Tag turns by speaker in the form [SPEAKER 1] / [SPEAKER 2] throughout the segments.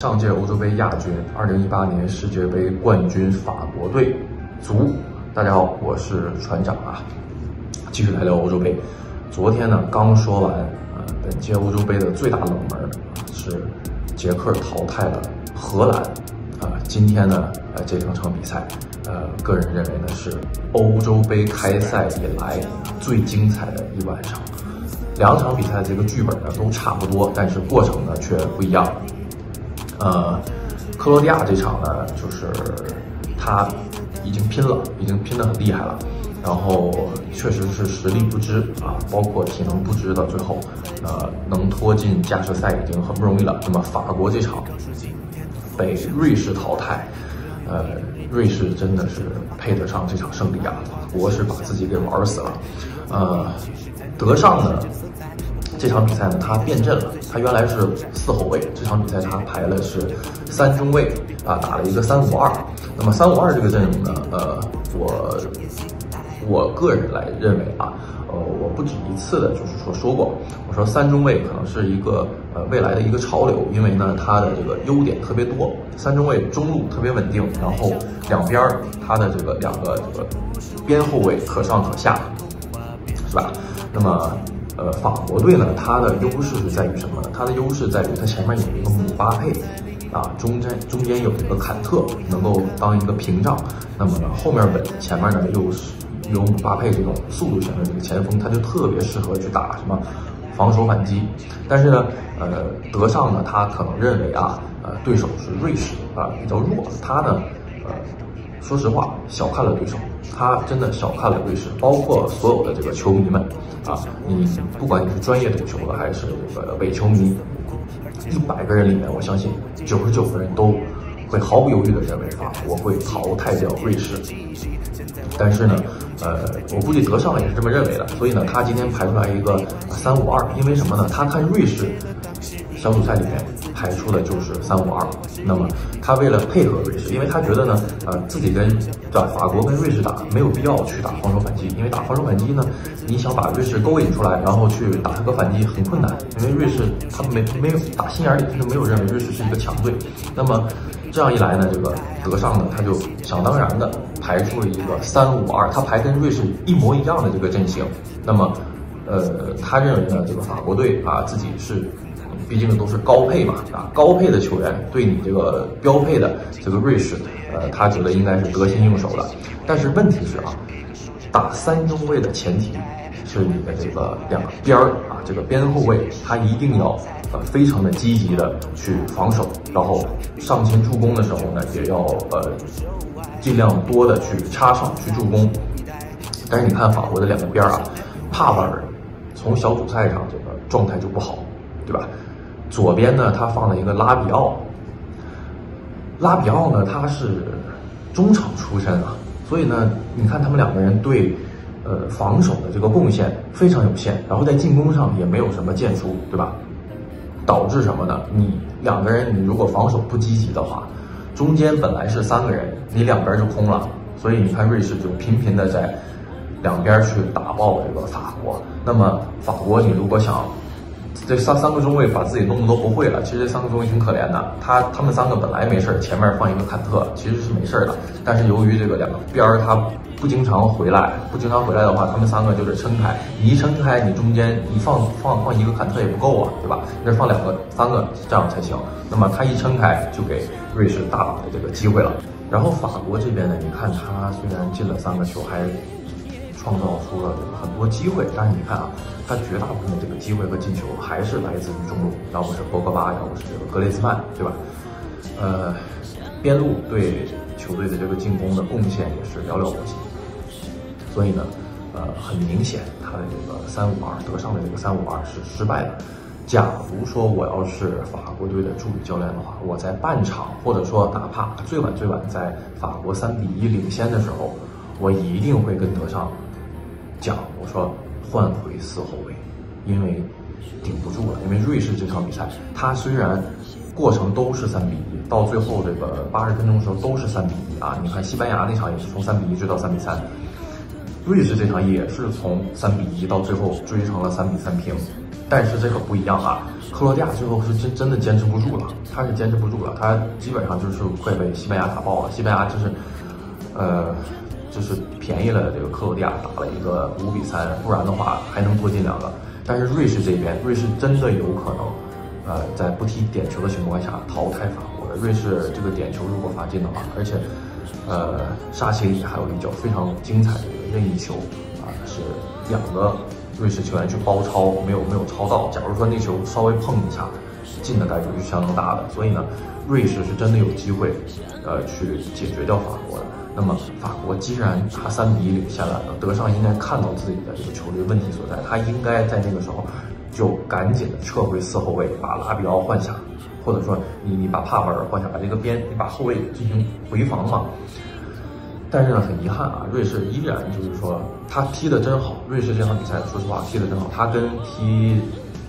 [SPEAKER 1] 上届欧洲杯亚军，二零一八年世界杯冠军法国队足。大家好，我是船长啊，继续来聊欧洲杯。昨天呢，刚说完，呃，本届欧洲杯的最大冷门是捷克淘汰了荷兰，啊，今天呢，呃，这两场比赛，呃，个人认为呢是欧洲杯开赛以来最精彩的一晚上。两场比赛这个剧本呢都差不多，但是过程呢却不一样。呃，克罗地亚这场呢，就是他已经拼了，已经拼得很厉害了，然后确实是实力不支啊，包括体能不支的，最后呃能拖进加时赛已经很不容易了。那么法国这场被瑞士淘汰，呃，瑞士真的是配得上这场胜利啊，法国是把自己给玩死了。呃，德尚呢？这场比赛呢，他变阵了。他原来是四后卫，这场比赛他排了是三中卫啊，打了一个三五二。那么三五二这个阵容呢，呃，我我个人来认为啊，呃，我不止一次的就是说说过，我说三中卫可能是一个呃未来的一个潮流，因为呢，它的这个优点特别多。三中卫中路特别稳定，然后两边儿它的这个两个这个边后卫可上可下，是吧？那么。呃，法国队呢，它的优势是在于什么呢？它的优势在于它前面有一个姆巴佩，啊，中间中间有一个坎特能够当一个屏障，那么呢后面稳，前面呢又是有姆巴佩这种速度型的这个前锋，他就特别适合去打什么防守反击。但是呢，呃，德尚呢，他可能认为啊，呃，对手是瑞士啊，比较弱，他呢，呃。说实话，小看了对手，他真的小看了瑞士，包括所有的这个球迷们啊，你不管你是专业懂球的还是这个伪球迷，一百个人里面，我相信九十九个人都会毫不犹豫的认为啊，我会淘汰掉瑞士。但是呢，呃，我估计德尚也是这么认为的，所以呢，他今天排出来一个三五二，因为什么呢？他看瑞士小组赛里面。排出的就是三五二，那么他为了配合瑞士，因为他觉得呢，呃，自己跟对，法国跟瑞士打没有必要去打防守反击，因为打防守反击呢，你想把瑞士勾引出来，然后去打他个反击很困难，因为瑞士他没没有打心眼里他就没有认为瑞士是一个强队，那么这样一来呢，这个德尚呢他就想当然的排出了一个三五二，他排跟瑞士一模一样的这个阵型，那么呃，他认为呢，这个法国队啊自己是。毕竟都是高配嘛，啊，高配的球员对你这个标配的这个瑞士，呃，他觉得应该是得心应手的。但是问题是啊，打三中卫的前提是你的这个两个边儿啊，这个边后卫他一定要呃非常的积极的去防守，然后上前助攻的时候呢，也要呃尽量多的去插上去助攻。但是你看法国的两个边儿啊，帕瓦尔从小组赛上这个状态就不好，对吧？左边呢，他放了一个拉比奥。拉比奥呢，他是中场出身啊，所以呢，你看他们两个人对呃防守的这个贡献非常有限，然后在进攻上也没有什么建树，对吧？导致什么呢？你两个人，你如果防守不积极的话，中间本来是三个人，你两边就空了，所以你看瑞士就频频的在两边去打爆这个法国。那么法国，你如果想这三三个中卫把自己弄得都不会了，其实这三个中卫挺可怜的。他他们三个本来没事，前面放一个坎特其实是没事的。但是由于这个两个边儿他不经常回来，不经常回来的话，他们三个就得撑开。你一撑开，你中间你放放放一个坎特也不够啊，对吧？那放两个、三个这样才行。那么他一撑开，就给瑞士大把的这个机会了。然后法国这边呢，你看他虽然进了三个球，还。创造出了很多机会，但是你看啊，他绝大部分的这个机会和进球还是来自于中路，要不是博格巴，要不是这个格雷兹曼，对吧？呃，边路对球队的这个进攻的贡献也是寥寥无几。所以呢，呃，很明显他的这个三五二德尚的这个三五二是失败的。假如说我要是法国队的助理教练的话，我在半场或者说哪怕最晚最晚在法国三比一领先的时候，我一定会跟德尚。讲我说换回四后卫，因为顶不住了。因为瑞士这场比赛，他虽然过程都是三比一，到最后这个八十分钟的时候都是三比一啊。你看西班牙那场也是从三比一追到三比三，瑞士这场也是从三比一到最后追成了三比三平。但是这可不一样啊，克罗地亚最后是真真的坚持不住了，他是坚持不住了，他基本上就是快被西班牙打爆了。西班牙就是，呃，就是便宜了这个克罗地亚，打了一个五比三，不然的话还能多进两个。但是瑞士这边，瑞士真的有可能，呃，在不踢点球的情况下淘汰法国的。瑞士这个点球如果罚进的话，而且，呃，沙奇里还有一脚非常精彩的任意球，啊，是两个。瑞士球员去包抄，没有没有抄到。假如说那球稍微碰一下，进的概率是相当大的。所以呢，瑞士是真的有机会，呃，去解决掉法国的。那么法国既然他三比一领先了，德尚应该看到自己的这个球队问题所在，他应该在那个时候就赶紧的撤回四后卫，把拉比奥换下，或者说你你把帕瓦尔换下，把这个边你把后卫进行回防嘛。但是呢，很遗憾啊，瑞士依然就是说他踢的真好。瑞士这场比赛，说实话踢的真好。他跟踢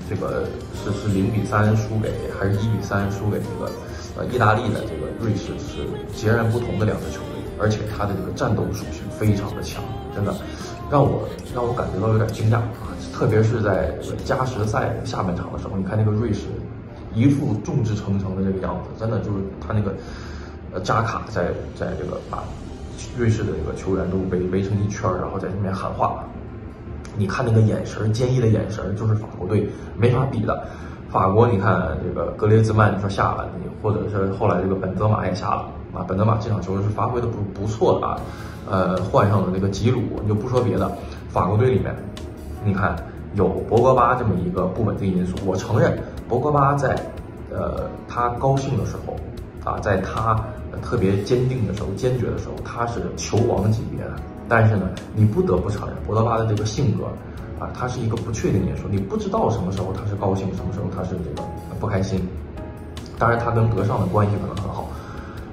[SPEAKER 1] 这个是是零比三输给还是一比三输给这个呃意大利的这个瑞士是截然不同的两支球队，而且他的这个战斗属性非常的强，真的让我让我感觉到有点惊讶啊！特别是在加时赛下半场的时候，你看那个瑞士一副众志成城的这个样子，真的就是他那个呃扎卡在在这个把。瑞士的这个球员都围围成一圈然后在上面喊话。你看那个眼神，坚毅的眼神，就是法国队没法比的。法国，你看这个格列兹曼，你说下了，你或者是后来这个本泽马也下了啊。本泽马这场球是发挥的不不错的啊。呃，换上了那个吉鲁，你就不说别的，法国队里面，你看有博格巴这么一个不稳定因素。我承认博格巴在呃他高兴的时候啊，在他。特别坚定的时候，坚决的时候，他是球王级别的。但是呢，你不得不承认，博德巴的这个性格，啊，他是一个不确定因素，你不知道什么时候他是高兴，什么时候他是这个不开心。当然，他跟德尚的关系可能很好。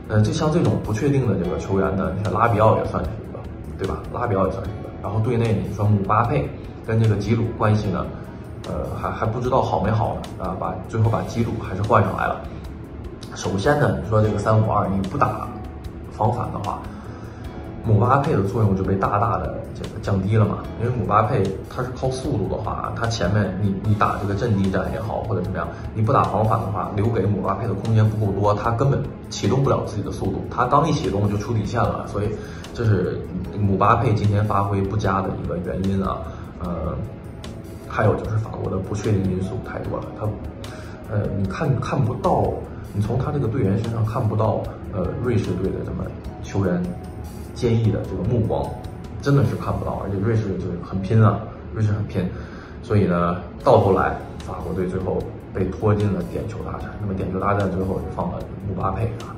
[SPEAKER 1] 呃，就像这种不确定的这个球员呢，你像拉比奥也算是一个，对吧？拉比奥也算是一个。然后队内你说姆巴佩跟这个吉鲁关系呢，呃，还还不知道好没好呢，啊，把最后把吉鲁还是换上来了。首先呢，你说这个三五二你不打防反的话，姆巴佩的作用就被大大的这个降低了嘛。因为姆巴佩他是靠速度的话，他前面你你打这个阵地战也好或者怎么样，你不打防反的话，留给姆巴佩的空间不够多，他根本启动不了自己的速度。他刚一启动就出底线了，所以这是姆巴佩今天发挥不佳的一个原因啊。呃，还有就是法国的不确定因素太多了，他呃你看看不到。你从他这个队员身上看不到，呃，瑞士队的这么球员坚毅的这个目光，真的是看不到。而且瑞士就是很拼啊，瑞士很拼，所以呢，到头来法国队最后被拖进了点球大战。那么点球大战最后就放了姆巴佩啊，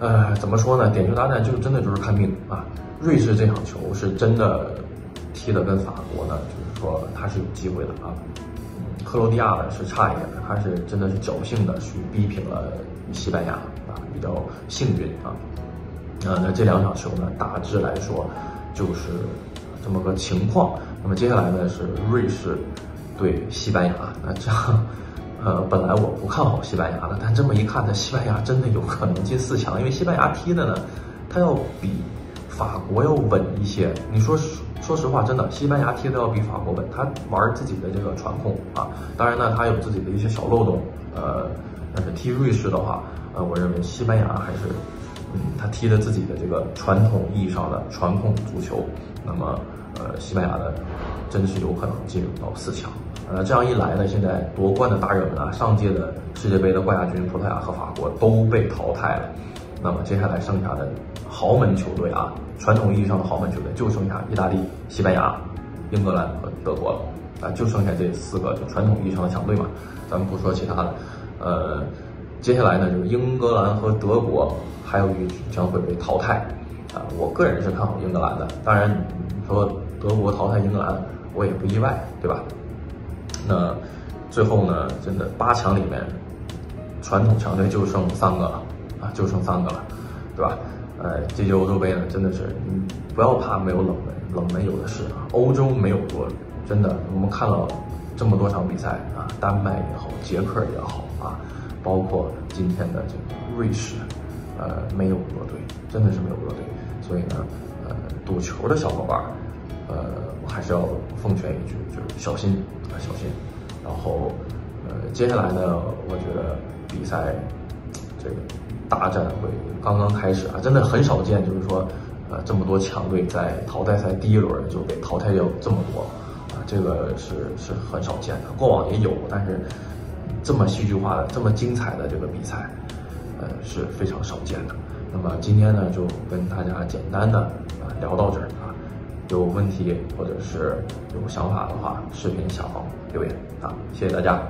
[SPEAKER 1] 呃，怎么说呢？点球大战就真的就是看命啊。瑞士这场球是真的踢的跟法国呢，就是说他是有机会的啊。克罗地亚呢是差一点的，他是真的是侥幸的去逼平了西班牙啊，比较幸运啊。呃，那这两场球呢，大致来说就是这么个情况。那么接下来呢是瑞士对西班牙，那这样，呃，本来我不看好西班牙的，但这么一看呢，西班牙真的有可能进四强，因为西班牙踢的呢，他要比法国要稳一些。你说？说实话，真的，西班牙踢的要比法国稳。他玩自己的这个传控啊，当然呢，他有自己的一些小漏洞。呃，但是踢瑞士的话，呃，我认为西班牙还是，他踢的自己的这个传统意义上的传控足球。那么，呃，西班牙的真的是有可能进入到四强。呃，这样一来呢，现在夺冠的大热门啊，上届的世界杯的冠亚军葡萄牙和法国都被淘汰了。那么接下来剩下的。豪门球队啊，传统意义上的豪门球队就剩下意大利、西班牙、英格兰和德国了啊，就剩下这四个就传统意义上的强队嘛。咱们不说其他的，呃，接下来呢就是英格兰和德国还有一将会被淘汰啊。我个人是看好英格兰的，当然你说德国淘汰英格兰，我也不意外，对吧？那最后呢，真的八强里面传统强队就剩三个了啊，就剩三个了，对吧？呃，这届欧洲杯呢，真的是，你，不要怕没有冷门，冷门有的是啊。欧洲没有多，真的，我们看了这么多场比赛啊，丹麦也好，捷克也好啊，包括今天的这个瑞士，呃，没有弱队，真的是没有弱队。所以呢，呃，赌球的小伙伴，呃，我还是要奉劝一句，就是小心啊，小心。然后，呃，接下来呢，我觉得比赛这个大战会刚刚开始啊，真的很少见，就是说，呃，这么多强队在淘汰赛第一轮就被淘汰掉这么多，啊，这个是是很少见的。过往也有，但是这么戏剧化的、这么精彩的这个比赛，呃，是非常少见的。那么今天呢，就跟大家简单的啊聊到这儿啊，有问题或者是有想法的话，视频下方留言啊，谢谢大家。